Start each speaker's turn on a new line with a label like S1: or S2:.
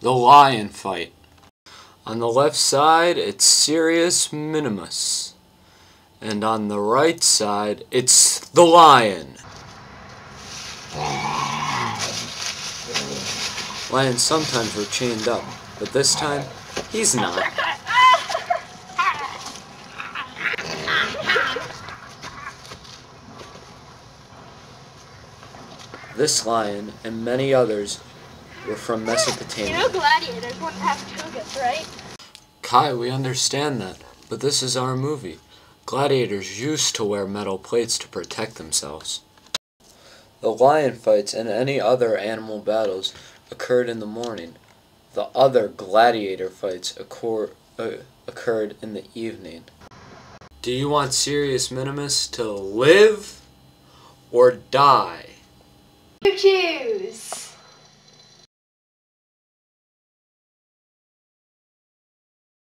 S1: the lion fight. On the left side, it's Sirius Minimus. And on the right side, it's the lion. Lions sometimes were chained up, but this time, he's not. This lion and many others were from Mesopotamia.
S2: You know gladiators wouldn't have togas, right?
S1: Kai, we understand that, but this is our movie. Gladiators used to wear metal plates to protect themselves. The lion fights and any other animal battles occurred in the morning. The other gladiator fights occur, uh, occurred in the evening. Do you want Serious Minimus to live or die?
S2: You choose.